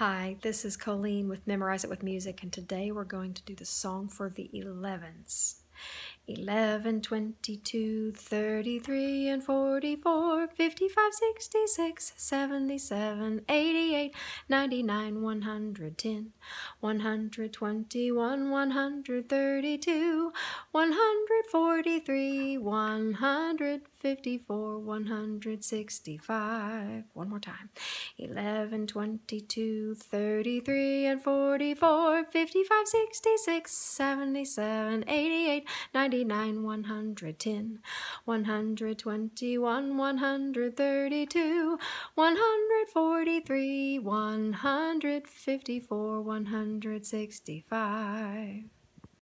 Hi, this is Colleen with Memorize It with Music, and today we're going to do the song for the 11s. 11, 22, 33, and 44, 55, 66, 77, 88, 99, 110, 121, 132, 143, 154, 165. One more time. 11, 22, 33, and 44, 55, 66, 77, 88, 99, 99, 110, 121, 132, 143, 154, 165.